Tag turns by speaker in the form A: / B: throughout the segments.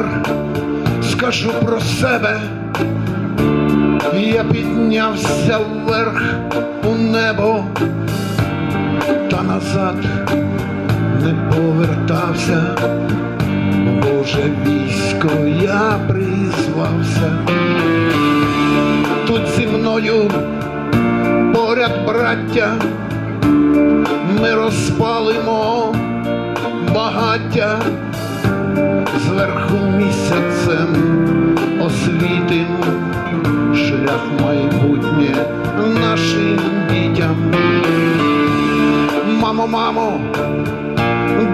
A: вмер, скажу про себе. Я піднявся вверх у небо, та назад не повертався, Боже військо я призвався. Тут зі мною поряд браття, ми розпалимо зверху місяцем освітим шлях майбутнє нашим дітям. Мамо, мамо,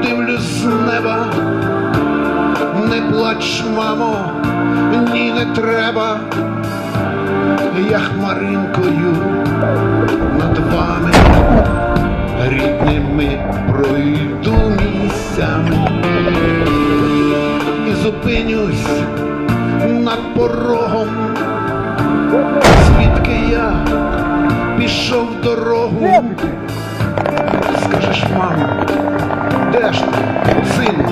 A: дивлюсь з неба, не плач, мамо, ні не треба, я хмаринкою і зупинюсь над порогом, звідки я пішов дорогу. Скажеш, мамо, де ж ти, сину?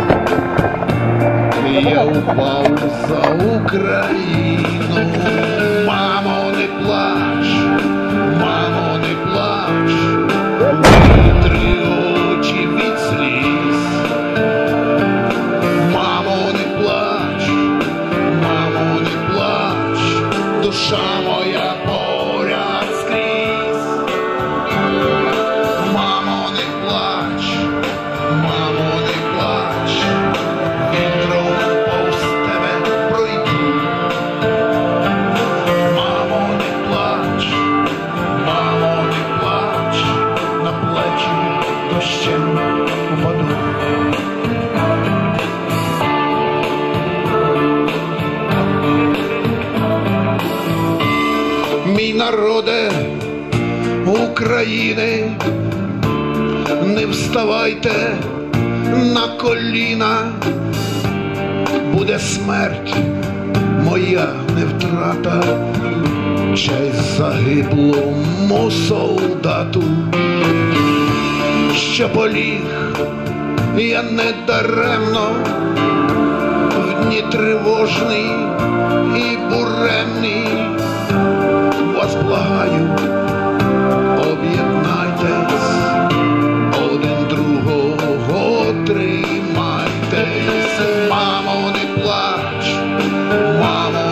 A: Я упав за Україну, народе України, не вставайте на коліна, буде смерть моя не втрата, честь загиблому солдату, що поліг я не даремно. В дні тривожний і буремний мамо, не плач, мамо,